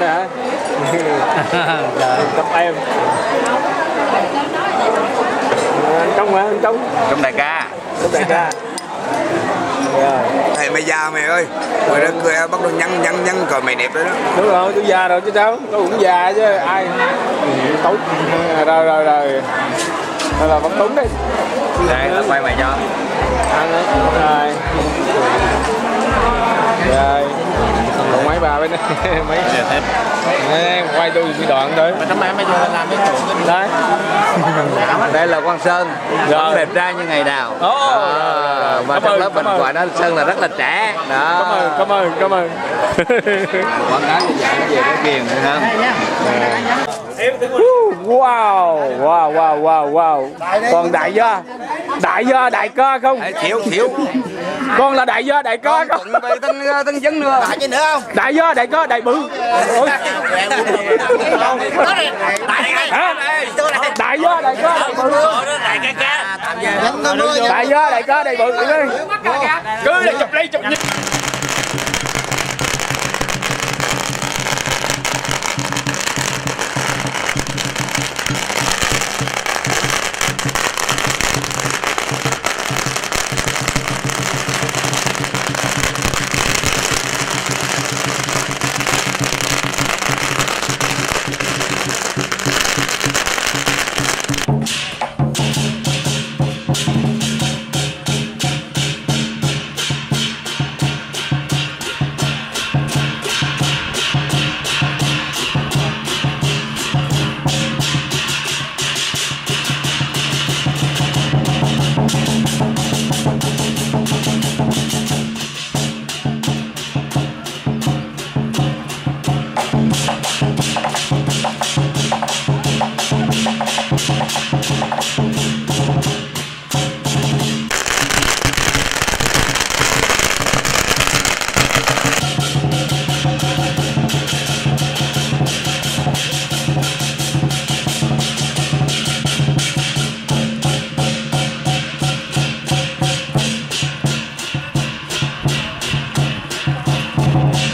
Hả? Trời, tập em. Anh Trống hả? Anh Trống. Trong đại ca. Trống đại ca mày già mày ơi. Mày đã cười bắt đầu nhăn nhăn nhăn rồi mày đẹp rồi đó đúng rồi tôi già rồi chứ sao tôi cũng già chứ ai? Tốn rồi rồi rồi. Rồi là vẫn tốn đi. Đây là quay mày cho. Ăn đấy rồi. Rồi. Còn mấy bà bên đây? Mấy Ê, quay tôi cái đoạn chỗ đấy. Đây là quang sơn. Rồi. không đẹp trai như ngày nào. Ồ, Và Cảm trong ơn, lớp mình ơn. gọi nó sơn là rất là trẻ. Đó. Cảm ơn cảm ơn cảm ơn. Quảng cáo như vậy về cái kiền nữa không? Wow wow wow wow wow. Còn đại gia đại gia đại ca không? Thiếu thiếu con là đại gia đại ca không? tân tân dân nữa. Phải gì nữa không? Đại gia đại ca đại bự. Ôi. Đại gia đại ca đại bự. Đại gia đại ca đại bự. Cứ là chụp lấy chụp Thank